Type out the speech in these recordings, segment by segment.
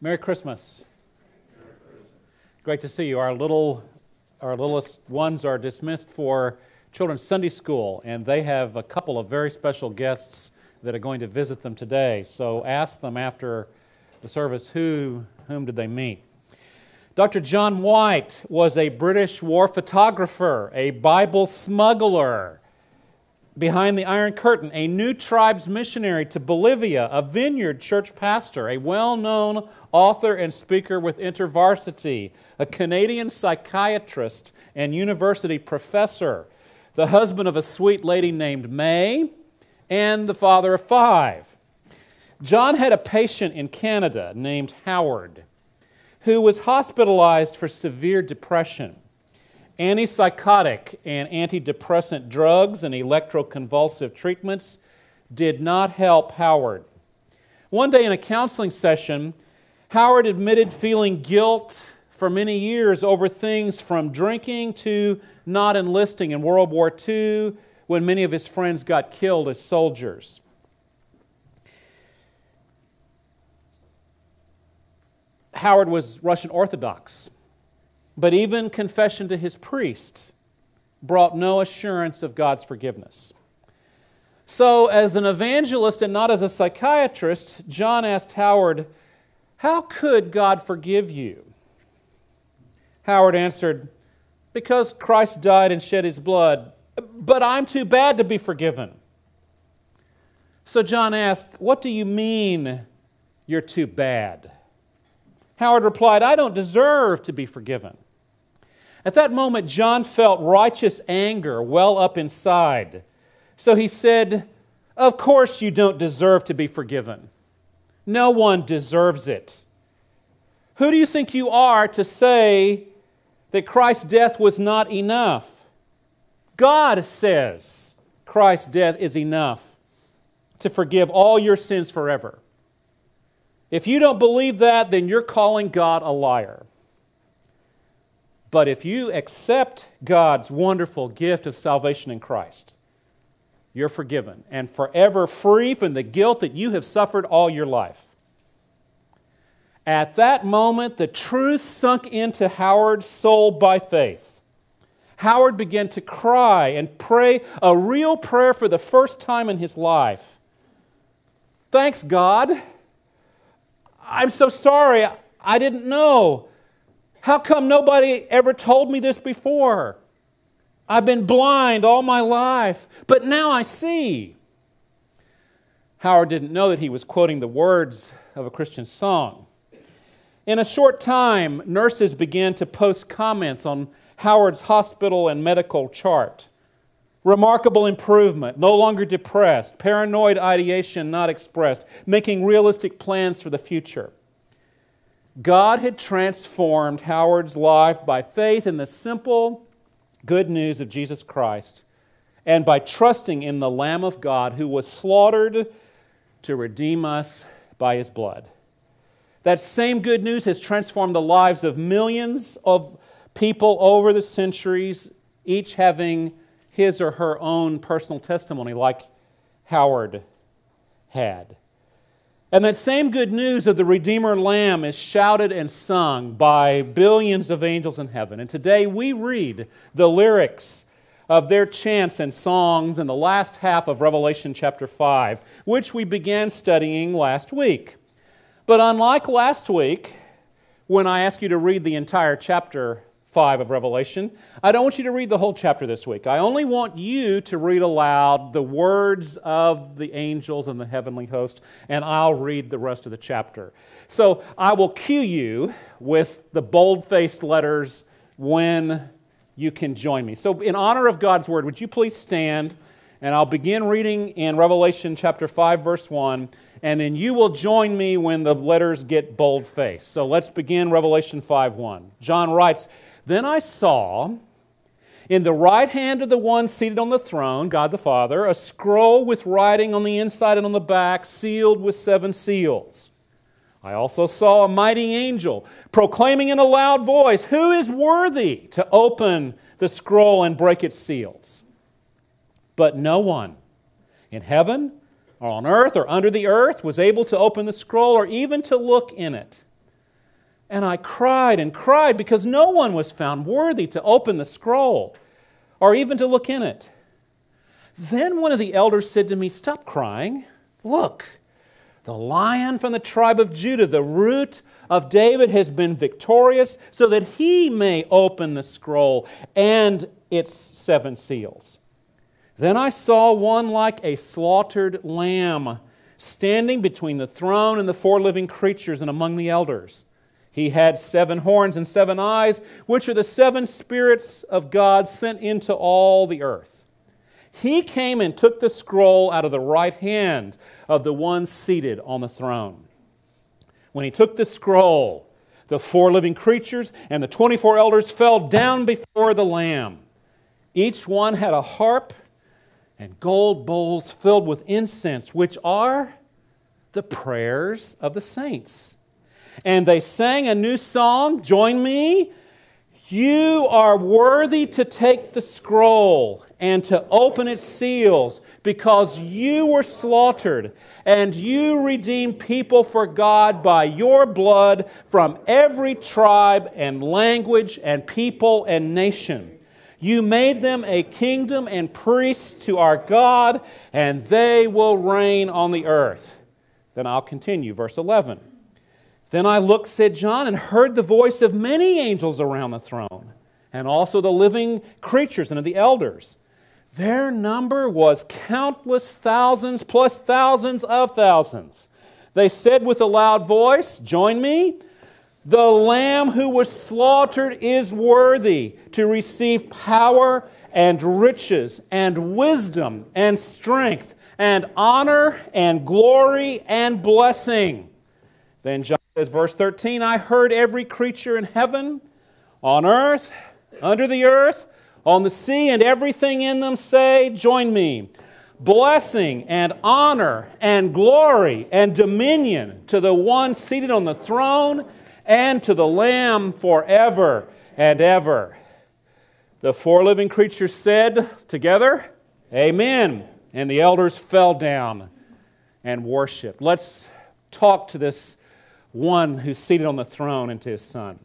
Merry Christmas. Great to see you. Our little, our littlest ones are dismissed for children's Sunday school, and they have a couple of very special guests that are going to visit them today. So ask them after the service who, whom did they meet. Dr. John White was a British war photographer, a Bible smuggler behind the Iron Curtain, a new tribes missionary to Bolivia, a vineyard church pastor, a well known author and speaker with InterVarsity, a Canadian psychiatrist and university professor, the husband of a sweet lady named May, and the father of five. John had a patient in Canada named Howard who was hospitalized for severe depression. Antipsychotic and antidepressant drugs and electroconvulsive treatments did not help Howard. One day in a counseling session, Howard admitted feeling guilt for many years over things from drinking to not enlisting in World War II when many of his friends got killed as soldiers. Howard was Russian Orthodox, but even confession to his priest brought no assurance of God's forgiveness. So, as an evangelist and not as a psychiatrist, John asked Howard, How could God forgive you? Howard answered, Because Christ died and shed his blood, but I'm too bad to be forgiven. So John asked, What do you mean you're too bad? Howard replied, I don't deserve to be forgiven. At that moment, John felt righteous anger well up inside. So he said, Of course, you don't deserve to be forgiven. No one deserves it. Who do you think you are to say that Christ's death was not enough? God says Christ's death is enough to forgive all your sins forever. If you don't believe that, then you're calling God a liar. But if you accept God's wonderful gift of salvation in Christ, you're forgiven and forever free from the guilt that you have suffered all your life. At that moment, the truth sunk into Howard's soul by faith. Howard began to cry and pray a real prayer for the first time in his life. Thanks, God. I'm so sorry. I didn't know. How come nobody ever told me this before? I've been blind all my life, but now I see. Howard didn't know that he was quoting the words of a Christian song. In a short time, nurses began to post comments on Howard's hospital and medical chart. Remarkable improvement, no longer depressed, paranoid ideation not expressed, making realistic plans for the future. God had transformed Howard's life by faith in the simple good news of Jesus Christ and by trusting in the Lamb of God who was slaughtered to redeem us by his blood. That same good news has transformed the lives of millions of people over the centuries, each having his or her own personal testimony, like Howard had. And that same good news of the Redeemer Lamb is shouted and sung by billions of angels in heaven. And today we read the lyrics of their chants and songs in the last half of Revelation chapter 5, which we began studying last week. But unlike last week, when I asked you to read the entire chapter 5 of Revelation. I don't want you to read the whole chapter this week. I only want you to read aloud the words of the angels and the heavenly host, and I'll read the rest of the chapter. So I will cue you with the bold faced letters when you can join me. So, in honor of God's word, would you please stand? And I'll begin reading in Revelation chapter 5, verse 1 and then you will join me when the letters get bold faced. So let's begin Revelation 5 1. John writes, then I saw in the right hand of the one seated on the throne, God the Father, a scroll with writing on the inside and on the back, sealed with seven seals. I also saw a mighty angel proclaiming in a loud voice, Who is worthy to open the scroll and break its seals? But no one in heaven or on earth or under the earth was able to open the scroll or even to look in it. And I cried and cried because no one was found worthy to open the scroll or even to look in it. Then one of the elders said to me, Stop crying. Look, the lion from the tribe of Judah, the root of David, has been victorious so that he may open the scroll and its seven seals. Then I saw one like a slaughtered lamb standing between the throne and the four living creatures and among the elders. He had seven horns and seven eyes, which are the seven spirits of God sent into all the earth. He came and took the scroll out of the right hand of the one seated on the throne. When he took the scroll, the four living creatures and the 24 elders fell down before the Lamb. Each one had a harp and gold bowls filled with incense, which are the prayers of the saints. And they sang a new song. Join me. You are worthy to take the scroll and to open its seals because you were slaughtered and you redeemed people for God by your blood from every tribe and language and people and nation. You made them a kingdom and priests to our God, and they will reign on the earth. Then I'll continue, verse 11. Then I looked, said John, and heard the voice of many angels around the throne, and also the living creatures and of the elders. Their number was countless thousands plus thousands of thousands. They said with a loud voice, Join me. The Lamb who was slaughtered is worthy to receive power and riches and wisdom and strength and honor and glory and blessing. Then John says, verse 13 I heard every creature in heaven, on earth, under the earth, on the sea, and everything in them say, Join me. Blessing and honor and glory and dominion to the one seated on the throne and to the Lamb forever and ever. The four living creatures said together, Amen. And the elders fell down and worshiped. Let's talk to this one who's seated on the throne and to his son.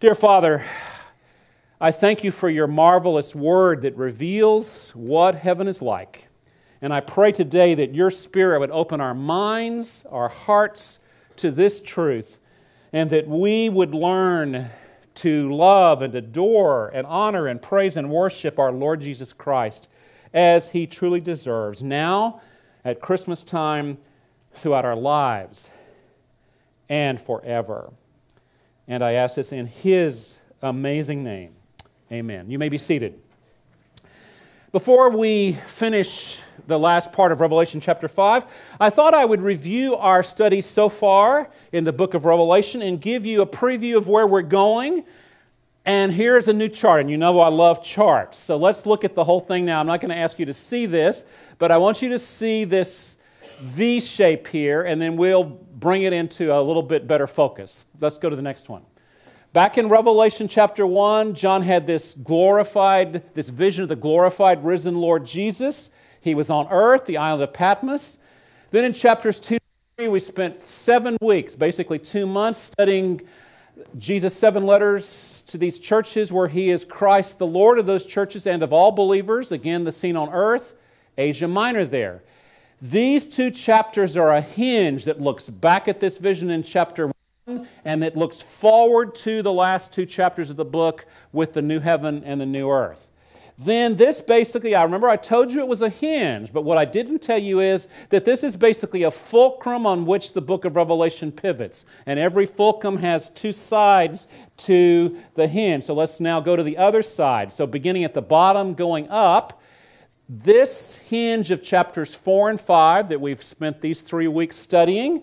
Dear Father, I thank you for your marvelous word that reveals what heaven is like. And I pray today that your Spirit would open our minds, our hearts to this truth and that we would learn to love and adore and honor and praise and worship our Lord Jesus Christ as he truly deserves now at Christmas time throughout our lives and forever. And I ask this in his amazing name. Amen. You may be seated. Before we finish the last part of Revelation chapter 5, I thought I would review our study so far in the book of Revelation and give you a preview of where we're going. And here's a new chart, and you know I love charts. So let's look at the whole thing now. I'm not going to ask you to see this, but I want you to see this V shape here, and then we'll bring it into a little bit better focus. Let's go to the next one. Back in Revelation chapter 1, John had this glorified, this vision of the glorified risen Lord Jesus. He was on earth, the island of Patmos. Then in chapters 2 3, we spent seven weeks, basically two months, studying Jesus' seven letters to these churches where he is Christ, the Lord of those churches and of all believers. Again, the scene on earth, Asia Minor there. These two chapters are a hinge that looks back at this vision in chapter 1 and it looks forward to the last two chapters of the book with the new heaven and the new earth. Then, this basically, I remember I told you it was a hinge, but what I didn't tell you is that this is basically a fulcrum on which the book of Revelation pivots. And every fulcrum has two sides to the hinge. So let's now go to the other side. So, beginning at the bottom, going up, this hinge of chapters 4 and 5 that we've spent these three weeks studying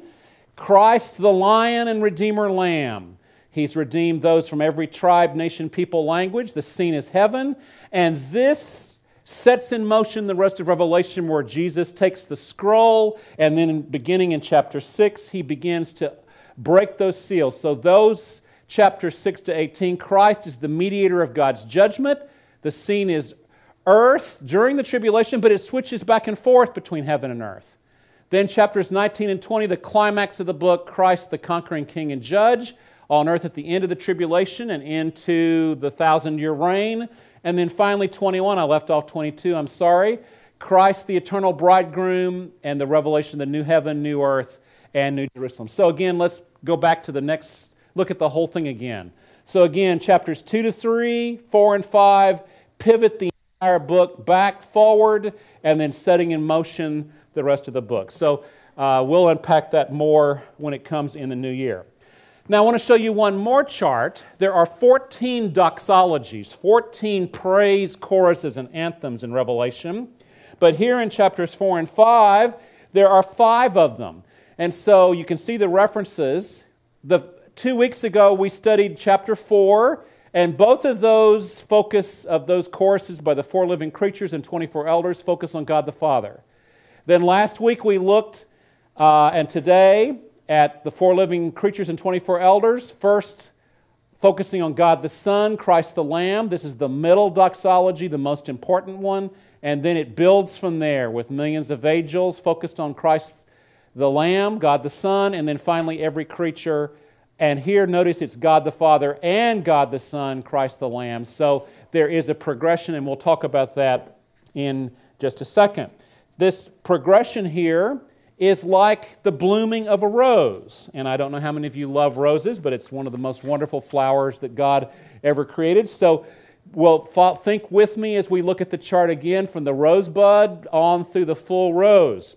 Christ, the lion and redeemer lamb. He's redeemed those from every tribe, nation, people, language. The scene is heaven. And this sets in motion the rest of Revelation where Jesus takes the scroll, and then beginning in chapter 6, he begins to break those seals. So, those chapters 6 to 18, Christ is the mediator of God's judgment. The scene is earth during the tribulation, but it switches back and forth between heaven and earth. Then, chapters 19 and 20, the climax of the book Christ, the conquering king and judge. on earth at the end of the tribulation and into the thousand year reign. And then finally, 21, I left off 22, I'm sorry. Christ, the eternal bridegroom, and the revelation of the new heaven, new earth, and new Jerusalem. So, again, let's go back to the next, look at the whole thing again. So, again, chapters 2 to 3, 4 and 5 pivot the entire book back, forward, and then setting in motion the rest of the book. So, uh, we'll unpack that more when it comes in the new year. Now, I want to show you one more chart. There are 14 doxologies, 14 praise choruses and anthems in Revelation. But here in chapters 4 and 5, there are five of them. And so you can see the references. The, two weeks ago, we studied chapter 4, and both of those focus of those choruses by the four living creatures and 24 elders focus on God the Father. Then last week, we looked, uh, and today, at the four living creatures and 24 elders. First, focusing on God the Son, Christ the Lamb. This is the middle doxology, the most important one. And then it builds from there with millions of angels focused on Christ the Lamb, God the Son, and then finally every creature. And here, notice it's God the Father and God the Son, Christ the Lamb. So there is a progression, and we'll talk about that in just a second. This progression here is like the blooming of a rose. And I don't know how many of you love roses, but it's one of the most wonderful flowers that God ever created. So well, think with me as we look at the chart again from the rosebud on through the full rose.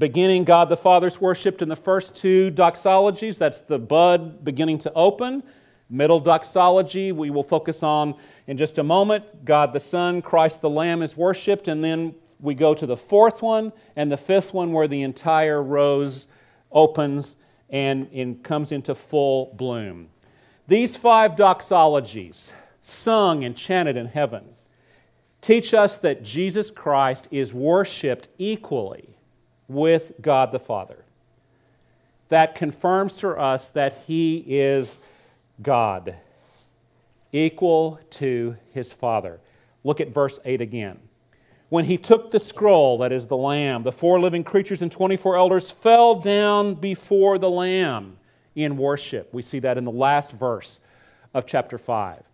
Beginning, God the Father's worshipped in the first two doxologies. That's the bud beginning to open. Middle doxology, we will focus on in just a moment. God the Son, Christ the Lamb is worshipped. And then we go to the fourth one and the fifth one where the entire rose opens and in, comes into full bloom. These five doxologies sung and chanted in heaven, teach us that Jesus Christ is worshiped equally with God the Father. That confirms for us that He is God, equal to His Father. Look at verse 8 again. When he took the scroll, that is the Lamb, the four living creatures and 24 elders fell down before the Lamb in worship. We see that in the last verse of chapter 5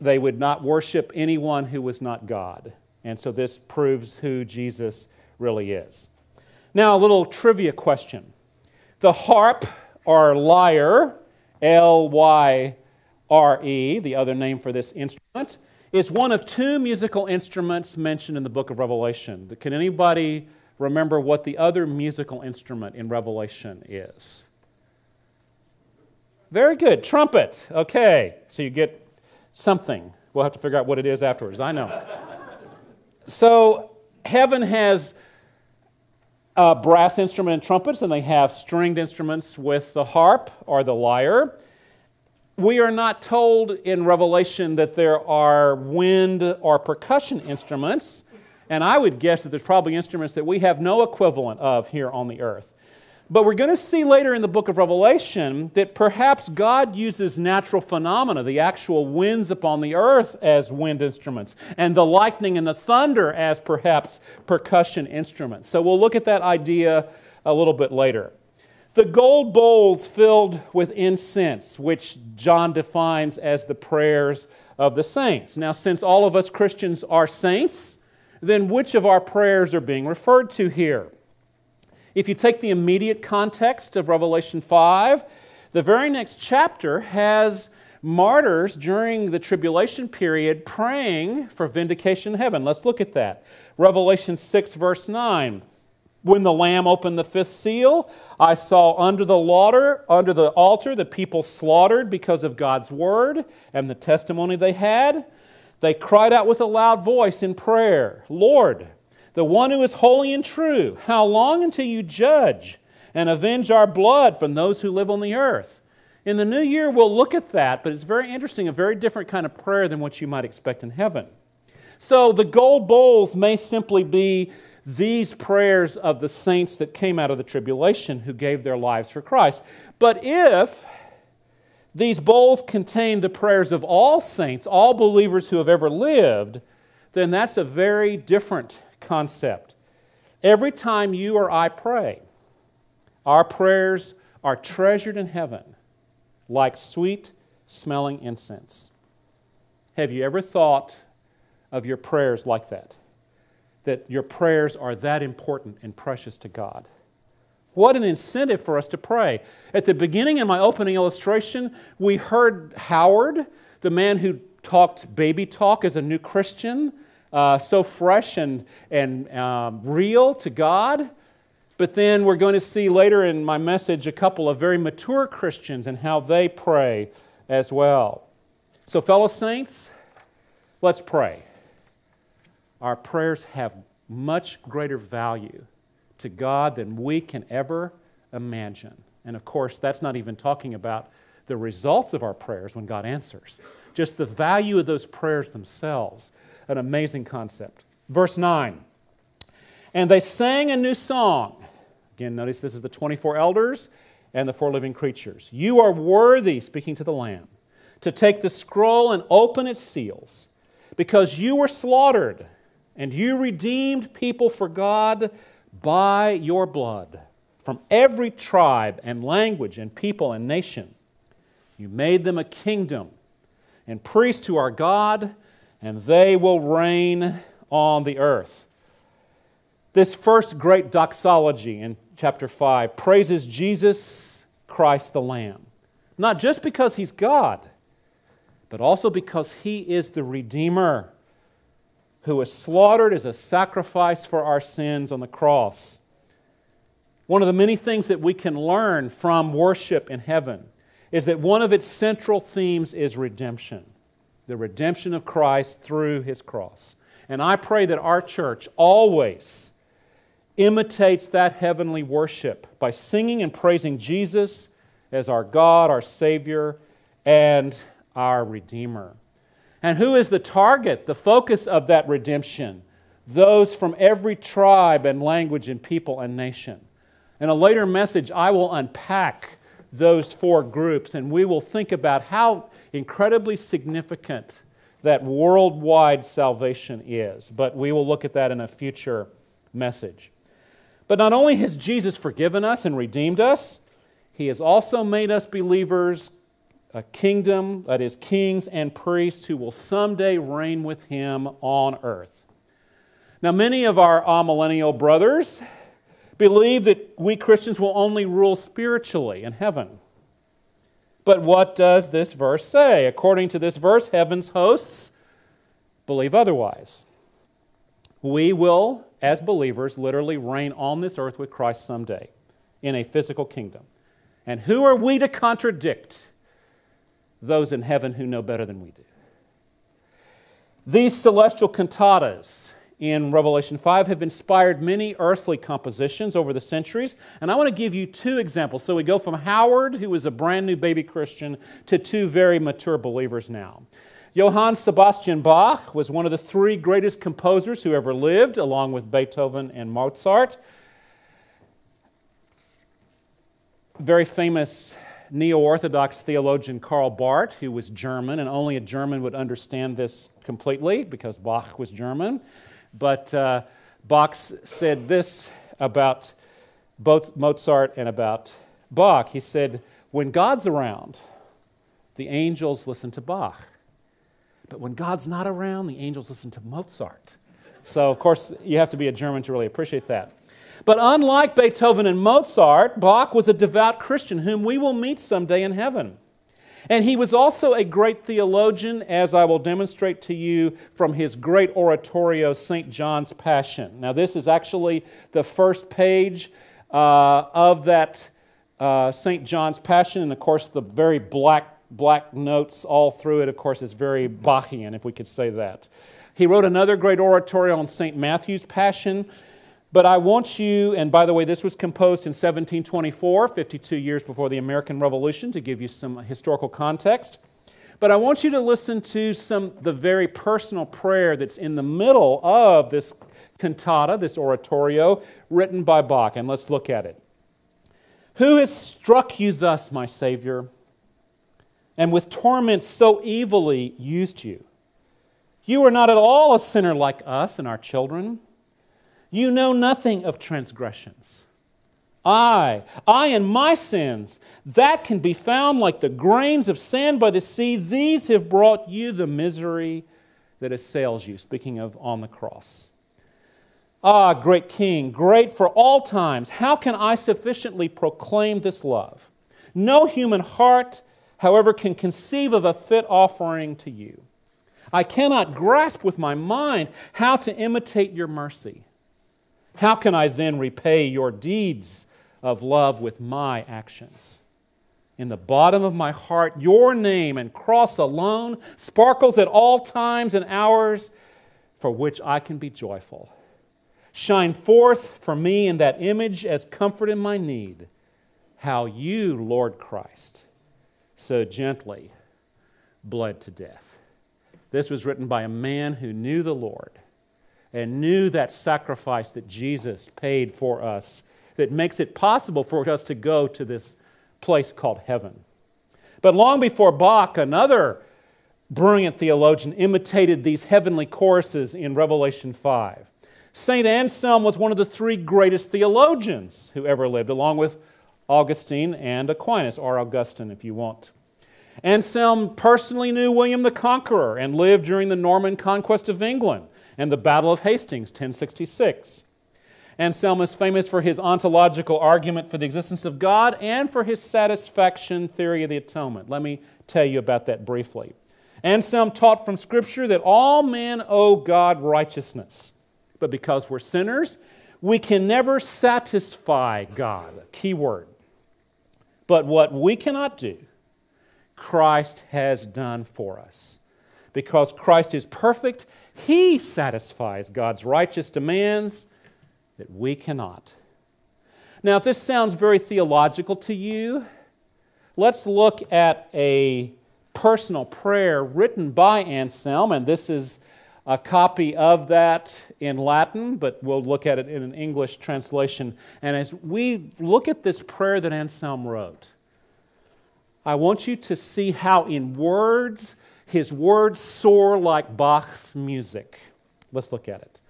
they would not worship anyone who was not God. And so this proves who Jesus really is. Now, a little trivia question. The harp or lyre, L Y R E, the other name for this instrument, is one of two musical instruments mentioned in the book of Revelation. Can anybody remember what the other musical instrument in Revelation is? Very good. Trumpet. Okay. So you get something. We'll have to figure out what it is afterwards. I know. So, heaven has uh, brass instrument and trumpets, and they have stringed instruments with the harp or the lyre. We are not told in Revelation that there are wind or percussion instruments, and I would guess that there's probably instruments that we have no equivalent of here on the earth. But we're going to see later in the book of Revelation that perhaps God uses natural phenomena, the actual winds upon the earth, as wind instruments, and the lightning and the thunder as perhaps percussion instruments. So we'll look at that idea a little bit later. The gold bowls filled with incense, which John defines as the prayers of the saints. Now, since all of us Christians are saints, then which of our prayers are being referred to here? If you take the immediate context of Revelation 5, the very next chapter has martyrs during the tribulation period praying for vindication in heaven. Let's look at that. Revelation 6, verse 9. When the Lamb opened the fifth seal, I saw under the altar, under the altar the people slaughtered because of God's word and the testimony they had. They cried out with a loud voice in prayer, Lord, the one who is holy and true. How long until you judge and avenge our blood from those who live on the earth? In the new year, we'll look at that, but it's very interesting, a very different kind of prayer than what you might expect in heaven. So the gold bowls may simply be these prayers of the saints that came out of the tribulation who gave their lives for Christ. But if these bowls contain the prayers of all saints, all believers who have ever lived, then that's a very different concept. Every time you or I pray, our prayers are treasured in heaven like sweet smelling incense. Have you ever thought of your prayers like that? That your prayers are that important and precious to God? What an incentive for us to pray. At the beginning, in my opening illustration, we heard Howard, the man who talked baby talk as a new Christian, uh, so fresh and, and um, real to God. But then we're going to see later in my message a couple of very mature Christians and how they pray as well. So, fellow saints, let's pray. Our prayers have much greater value to God than we can ever imagine. And of course, that's not even talking about the results of our prayers when God answers, just the value of those prayers themselves. An amazing concept. Verse 9 And they sang a new song Again, notice this is the 24 elders and the four living creatures. You are worthy, speaking to the Lamb, to take the scroll and open its seals, because you were slaughtered and you redeemed people for God by your blood from every tribe and language and people and nation. You made them a kingdom and priests to our God, and they will reign on the earth. This first great doxology in chapter 5 praises Jesus Christ the Lamb. Not just because he's God, but also because he is the Redeemer who was slaughtered as a sacrifice for our sins on the cross. One of the many things that we can learn from worship in heaven is that one of its central themes is redemption the redemption of Christ through his cross. And I pray that our church always imitates that heavenly worship by singing and praising Jesus as our God, our Savior, and our Redeemer. And who is the target, the focus of that redemption? Those from every tribe and language and people and nation. In a later message, I will unpack those four groups and we will think about how incredibly significant that worldwide salvation is. But we will look at that in a future message. But not only has Jesus forgiven us and redeemed us, he has also made us believers, a kingdom that is kings and priests who will someday reign with him on earth. Now, many of our amillennial brothers believe that we Christians will only rule spiritually in heaven. But what does this verse say? According to this verse, heaven's hosts believe otherwise. We will as believers, literally reign on this earth with Christ someday in a physical kingdom. And who are we to contradict those in heaven who know better than we do? These celestial cantatas in Revelation 5 have inspired many earthly compositions over the centuries. And I want to give you two examples. So we go from Howard, who was a brand new baby Christian, to two very mature believers now. Johann Sebastian Bach was one of the three greatest composers who ever lived, along with Beethoven and Mozart. Very famous neo Orthodox theologian Karl Barth, who was German, and only a German would understand this completely because Bach was German. But uh, Bach said this about both Mozart and about Bach. He said, When God's around, the angels listen to Bach. But when God's not around, the angels listen to Mozart. So, of course, you have to be a German to really appreciate that. But unlike Beethoven and Mozart, Bach was a devout Christian whom we will meet someday in heaven. And he was also a great theologian, as I will demonstrate to you from his great oratorio, St. John's Passion. Now, this is actually the first page uh, of that uh, St. John's Passion, and of course, the very black black notes all through it. Of course, it's very Bachian, if we could say that. He wrote another great oratorio on St. Matthew's Passion. But I want you, and by the way, this was composed in 1724, 52 years before the American Revolution, to give you some historical context. But I want you to listen to some the very personal prayer that's in the middle of this cantata, this oratorio, written by Bach. And let's look at it. Who has struck you thus, my Savior? and with torments so evilly used you. You are not at all a sinner like us and our children. You know nothing of transgressions, I, I and my sins, that can be found like the grains of sand by the sea, these have brought you the misery that assails you. Speaking of on the cross. Ah, great King, great for all times, how can I sufficiently proclaim this love? No human heart, however, can conceive of a fit offering to you. I cannot grasp with my mind how to imitate your mercy. How can I then repay your deeds of love with my actions? In the bottom of my heart, your name and cross alone sparkles at all times and hours for which I can be joyful. Shine forth for me in that image as comfort in my need, how you, Lord Christ, so gently bled to death. This was written by a man who knew the Lord and knew that sacrifice that Jesus paid for us that makes it possible for us to go to this place called heaven. But long before Bach, another brilliant theologian imitated these heavenly choruses in Revelation 5. St. Anselm was one of the three greatest theologians who ever lived, along with Augustine and Aquinas, or Augustine if you want. Anselm personally knew William the Conqueror and lived during the Norman conquest of England and the Battle of Hastings, 1066. Anselm is famous for his ontological argument for the existence of God and for his satisfaction theory of the atonement. Let me tell you about that briefly. Anselm taught from Scripture that all men owe God righteousness, but because we're sinners, we can never satisfy God. Key word. But what we cannot do Christ has done for us. Because Christ is perfect, He satisfies God's righteous demands that we cannot. Now, if this sounds very theological to you, let's look at a personal prayer written by Anselm, and this is a copy of that in Latin, but we'll look at it in an English translation. And as we look at this prayer that Anselm wrote, I want you to see how, in words, his words soar like Bach's music. Let's look at it.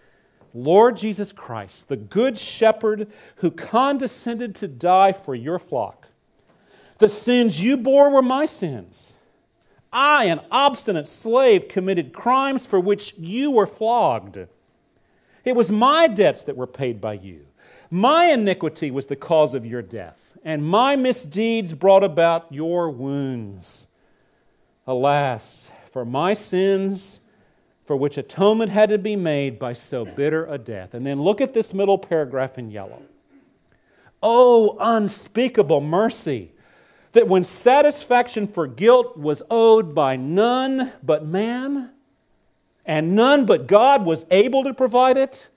Lord Jesus Christ, the good shepherd who condescended to die for your flock. The sins you bore were my sins. I, an obstinate slave, committed crimes for which you were flogged. It was my debts that were paid by you. My iniquity was the cause of your death and my misdeeds brought about your wounds. Alas, for my sins, for which atonement had to be made by so bitter a death. And then look at this middle paragraph in yellow. Oh, unspeakable mercy, that when satisfaction for guilt was owed by none but man, and none but God was able to provide it,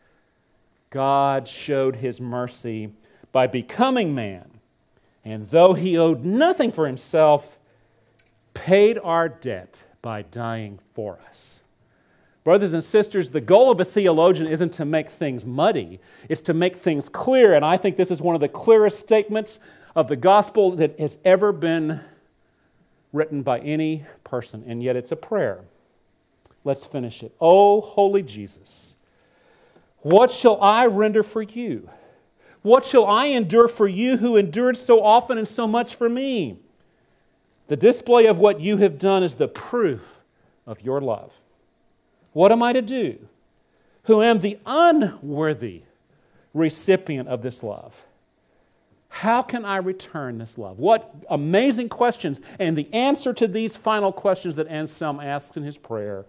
God showed his mercy by becoming man and though he owed nothing for himself, paid our debt by dying for us. Brothers and sisters, the goal of a theologian isn't to make things muddy, it's to make things clear. And I think this is one of the clearest statements of the gospel that has ever been written by any person, and yet it's a prayer. Let's finish it. Oh, holy Jesus, what shall I render for you? What shall I endure for you who endured so often and so much for me? The display of what you have done is the proof of your love. What am I to do who am the unworthy recipient of this love? How can I return this love? What amazing questions. And the answer to these final questions that Anselm asks in his prayer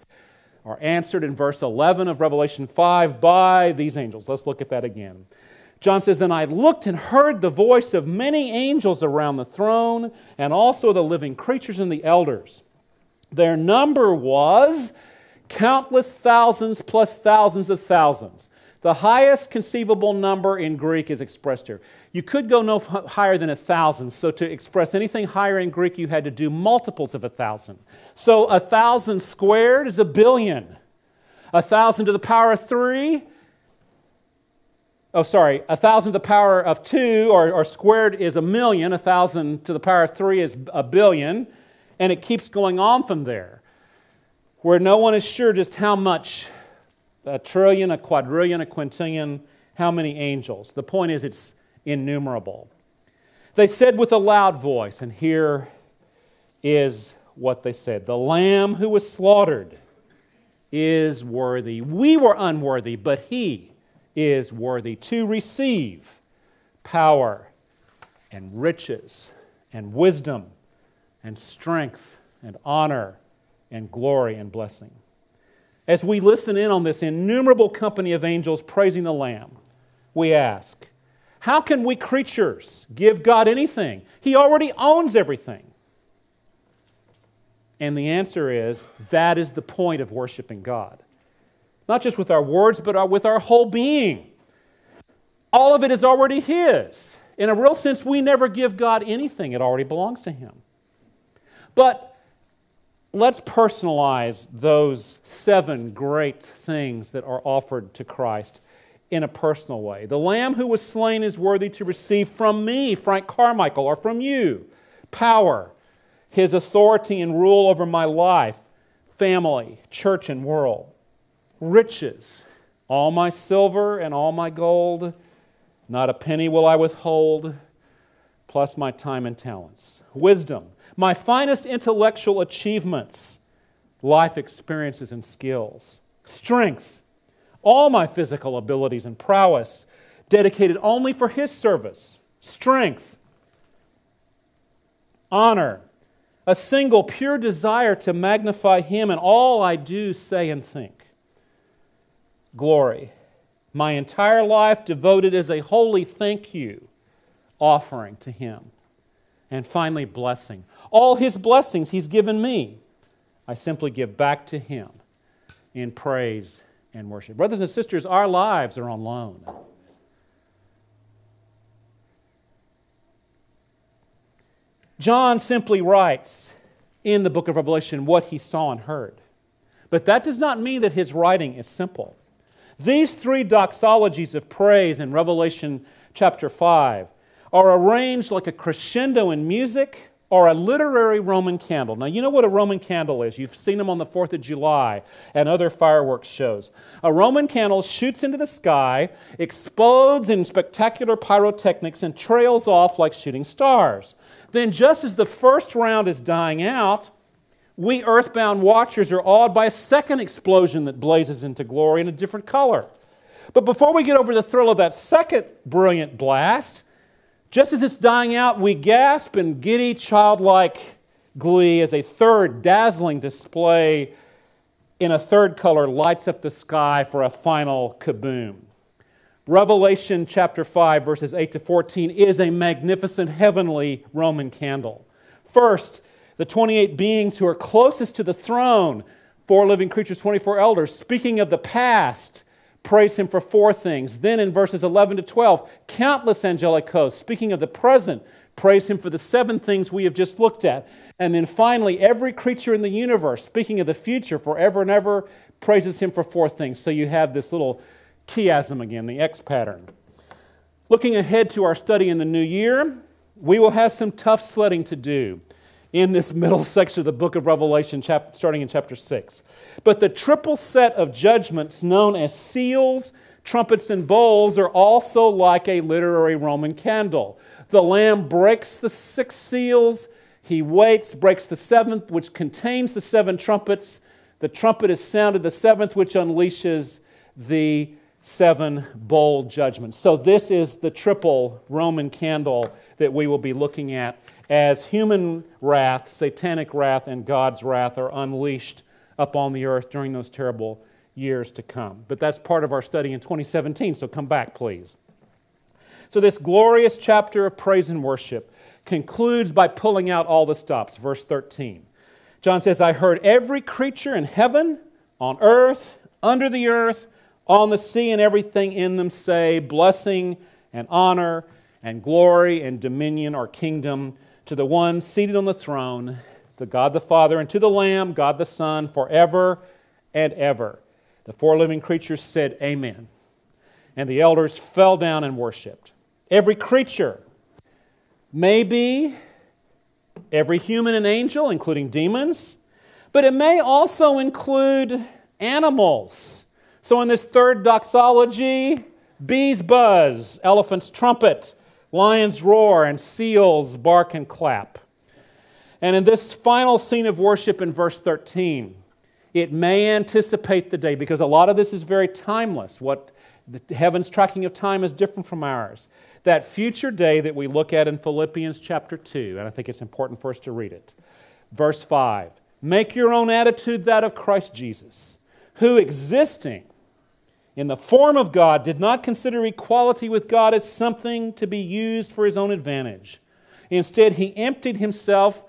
are answered in verse 11 of Revelation 5 by these angels. Let's look at that again. John says, Then I looked and heard the voice of many angels around the throne, and also the living creatures and the elders. Their number was countless thousands plus thousands of thousands. The highest conceivable number in Greek is expressed here. You could go no higher than a thousand. So to express anything higher in Greek, you had to do multiples of a thousand. So a thousand squared is a billion. A thousand to the power of three oh, sorry, a thousand to the power of two, or, or squared is a million, a thousand to the power of three is a billion, and it keeps going on from there, where no one is sure just how much a trillion, a quadrillion, a quintillion, how many angels. The point is, it's innumerable. They said with a loud voice, and here is what they said The Lamb who was slaughtered is worthy. We were unworthy, but he is worthy to receive power and riches and wisdom and strength and honor and glory and blessing. As we listen in on this innumerable company of angels praising the Lamb, we ask, how can we creatures give God anything? He already owns everything. And the answer is that is the point of worshiping God. Not just with our words, but with our whole being. All of it is already His. In a real sense, we never give God anything, it already belongs to Him. But let's personalize those seven great things that are offered to Christ in a personal way. The Lamb who was slain is worthy to receive from me, Frank Carmical, or from you, power, his authority and rule over my life, family, church, and world, riches, all my silver and all my gold, not a penny will I withhold, plus my time and talents, wisdom, my finest intellectual achievements, life experiences and skills, strength, all my physical abilities and prowess, dedicated only for His service, strength, honor, a single pure desire to magnify Him in all I do, say, and think. Glory. My entire life devoted as a holy thank you offering to Him. And finally, blessing. All His blessings He's given me, I simply give back to Him in praise and worship. Brothers and sisters, our lives are on loan. John simply writes in the book of Revelation what he saw and heard. But that does not mean that his writing is simple. These three doxologies of praise in Revelation chapter 5 are arranged like a crescendo in music or a literary Roman candle. Now, you know what a Roman candle is. You've seen them on the 4th of July and other fireworks shows. A Roman candle shoots into the sky, explodes in spectacular pyrotechnics, and trails off like shooting stars. Then, just as the first round is dying out, we earthbound watchers are awed by a second explosion that blazes into glory in a different color. But before we get over the thrill of that second brilliant blast, just as it's dying out, we gasp in giddy, childlike glee as a third dazzling display in a third color lights up the sky for a final kaboom. Revelation chapter 5, verses 8 to 14, is a magnificent heavenly Roman candle. First, the 28 beings who are closest to the throne, four living creatures, 24 elders, speaking of the past, praise him for four things. Then in verses 11 to 12, countless angelic hosts, speaking of the present, praise him for the seven things we have just looked at. And then finally, every creature in the universe, speaking of the future forever and ever, praises him for four things. So you have this little chiasm again, the X pattern. Looking ahead to our study in the new year, we will have some tough sledding to do in this middle section of the book of Revelation, starting in chapter 6. But the triple set of judgments known as seals, trumpets, and bowls are also like a literary Roman candle. The Lamb breaks the six seals, he waits, breaks the seventh, which contains the seven trumpets. The trumpet is sounded, the seventh, which unleashes the seven bowl judgments. So, this is the triple Roman candle that we will be looking at as human wrath, satanic wrath, and God's wrath are unleashed upon the earth during those terrible years to come. But that's part of our study in 2017, so come back, please. So, this glorious chapter of praise and worship concludes by pulling out all the stops. Verse 13. John says, I heard every creature in heaven, on earth, under the earth, on the sea and everything in them say, Blessing and honor and glory and dominion or kingdom to the one seated on the throne, the God the Father, and to the Lamb, God the Son, forever and ever. The four living creatures said, Amen. And the elders fell down and worshiped. Every creature, maybe every human and angel, including demons, but it may also include animals so, in this third doxology, bees buzz, elephants trumpet, Lions roar and seals bark and clap. And in this final scene of worship in verse 13, it may anticipate the day because a lot of this is very timeless. What the heaven's tracking of time is different from ours. That future day that we look at in Philippians chapter 2, and I think it's important for us to read it. Verse 5 Make your own attitude that of Christ Jesus, who existing in the form of God did not consider equality with God as something to be used for his own advantage. Instead, he emptied himself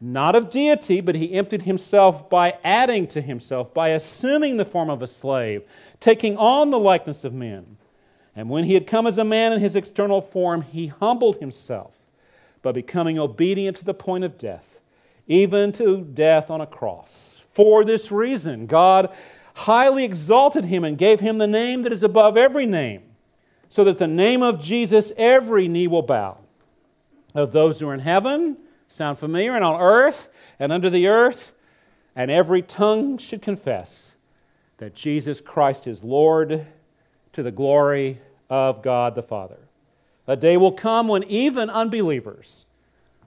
not of deity, but he emptied himself by adding to himself, by assuming the form of a slave, taking on the likeness of men. And when he had come as a man in his external form, he humbled himself by becoming obedient to the point of death, even to death on a cross. For this reason, God highly exalted him and gave him the name that is above every name, so that the name of Jesus every knee will bow, of those who are in heaven Sound familiar? And on earth and under the earth, and every tongue should confess that Jesus Christ is Lord to the glory of God the Father. A day will come when even unbelievers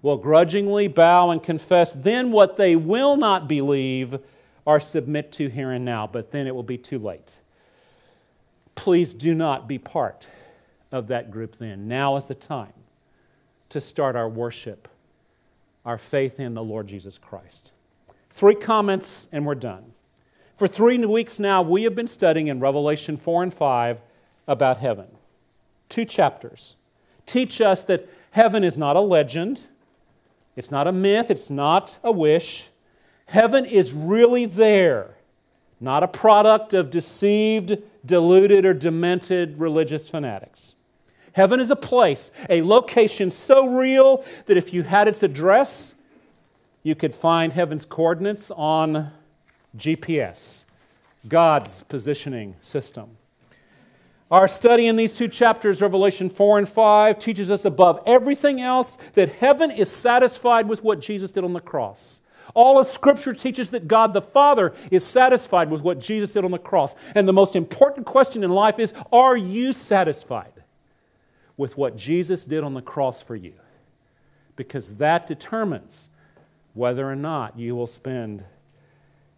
will grudgingly bow and confess then what they will not believe or submit to here and now, but then it will be too late. Please do not be part of that group then. Now is the time to start our worship our faith in the Lord Jesus Christ. Three comments, and we're done. For three weeks now, we have been studying in Revelation 4 and 5 about heaven. Two chapters teach us that heaven is not a legend, it's not a myth, it's not a wish. Heaven is really there, not a product of deceived, deluded, or demented religious fanatics. Heaven is a place, a location so real that if you had its address, you could find heaven's coordinates on GPS, God's positioning system. Our study in these two chapters, Revelation 4 and 5, teaches us above everything else that heaven is satisfied with what Jesus did on the cross. All of Scripture teaches that God the Father is satisfied with what Jesus did on the cross. And the most important question in life is are you satisfied? with what Jesus did on the cross for you. Because that determines whether or not you will spend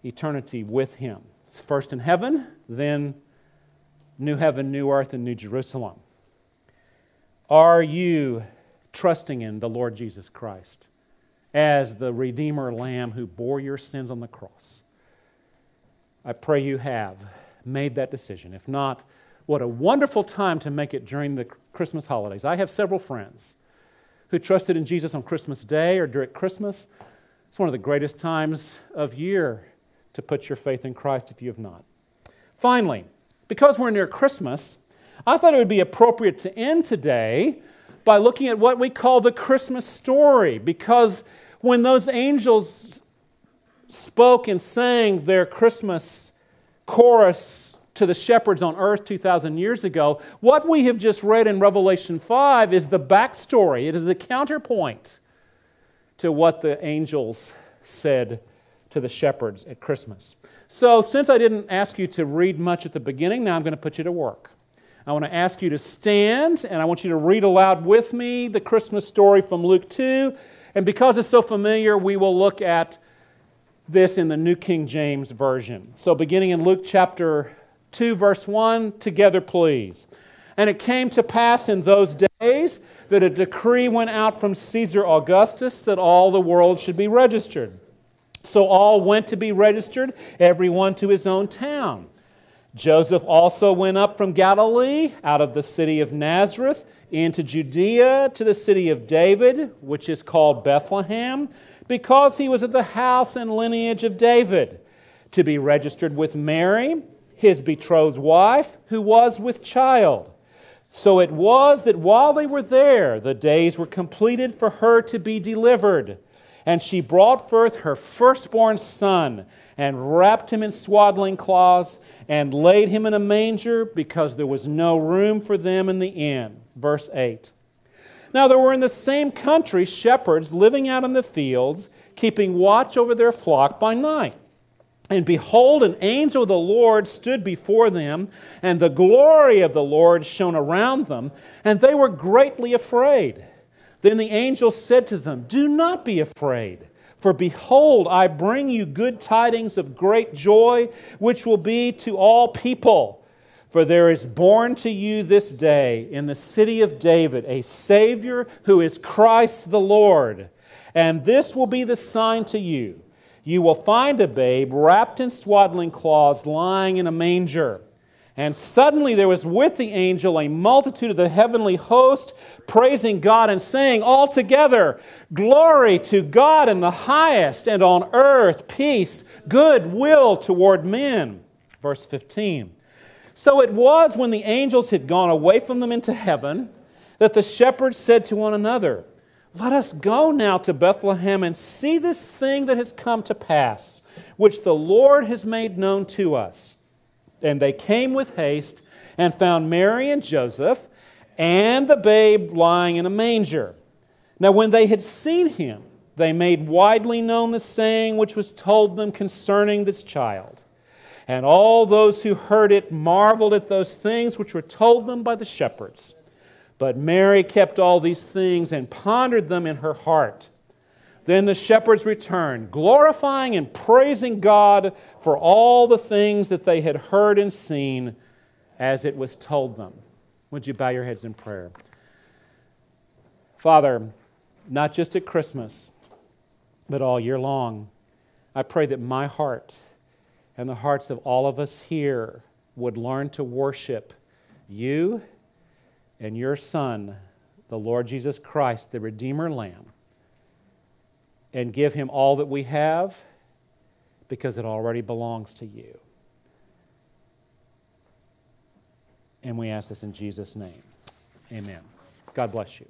eternity with Him. First in heaven, then new heaven, new earth, and new Jerusalem. Are you trusting in the Lord Jesus Christ as the Redeemer Lamb who bore your sins on the cross? I pray you have made that decision. If not, what a wonderful time to make it during the Christmas holidays. I have several friends who trusted in Jesus on Christmas Day or during Christmas. It's one of the greatest times of year to put your faith in Christ if you have not. Finally, because we're near Christmas, I thought it would be appropriate to end today by looking at what we call the Christmas story. Because when those angels spoke and sang their Christmas chorus to the shepherds on earth 2,000 years ago, what we have just read in Revelation 5 is the backstory. It is the counterpoint to what the angels said to the shepherds at Christmas. So, since I didn't ask you to read much at the beginning, now I'm going to put you to work. I want to ask you to stand and I want you to read aloud with me the Christmas story from Luke 2. And because it's so familiar, we will look at this in the New King James Version. So, beginning in Luke chapter 2, verse 1, together, please. And it came to pass in those days that a decree went out from Caesar Augustus that all the world should be registered. So all went to be registered, everyone to his own town. Joseph also went up from Galilee, out of the city of Nazareth, into Judea to the city of David, which is called Bethlehem, because he was of the house and lineage of David, to be registered with Mary his betrothed wife, who was with child. So it was that while they were there, the days were completed for her to be delivered. And she brought forth her firstborn son, and wrapped him in swaddling cloths, and laid him in a manger, because there was no room for them in the inn. Verse 8. Now there were in the same country shepherds living out in the fields, keeping watch over their flock by night. And behold, an angel of the Lord stood before them, and the glory of the Lord shone around them, and they were greatly afraid. Then the angel said to them, Do not be afraid, for behold, I bring you good tidings of great joy, which will be to all people. For there is born to you this day in the city of David a Savior who is Christ the Lord. And this will be the sign to you you will find a babe wrapped in swaddling cloths lying in a manger. And suddenly there was with the angel a multitude of the heavenly host praising God and saying all together, Glory to God in the highest, and on earth peace, good will toward men. Verse 15. So it was when the angels had gone away from them into heaven that the shepherds said to one another, let us go now to Bethlehem and see this thing that has come to pass, which the Lord has made known to us. And they came with haste and found Mary and Joseph and the babe lying in a manger. Now, when they had seen him, they made widely known the saying which was told them concerning this child. And all those who heard it marveled at those things which were told them by the shepherds. But Mary kept all these things and pondered them in her heart. Then the shepherds returned, glorifying and praising God for all the things that they had heard and seen as it was told them. Would you bow your heads in prayer? Father, not just at Christmas, but all year long, I pray that my heart and the hearts of all of us here would learn to worship you and your Son, the Lord Jesus Christ, the Redeemer Lamb, and give him all that we have because it already belongs to you. And we ask this in Jesus' name. Amen. God bless you.